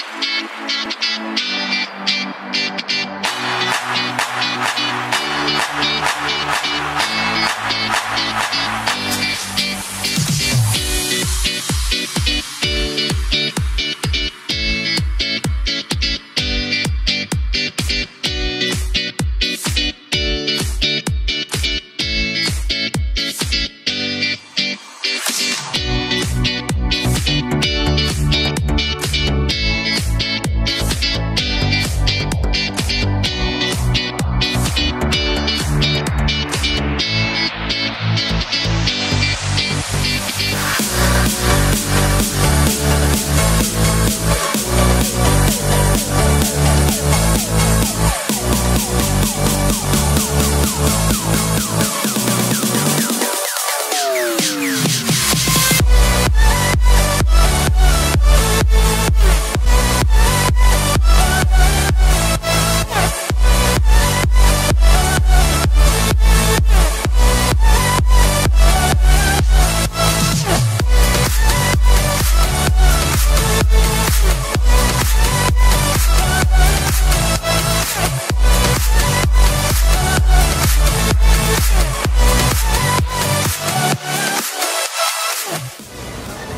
Thank you.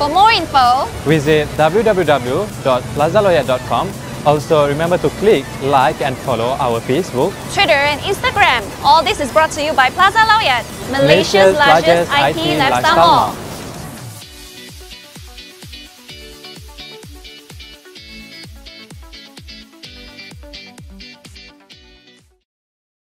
For more info, Visit www.plazalowyat.com. Also, remember to click like and follow our Facebook. Twitter and Instagram. All this is brought to you by Plaza Low Yat, Malaysia's, Malaysia's largest, largest IT, IT lifestyle mall.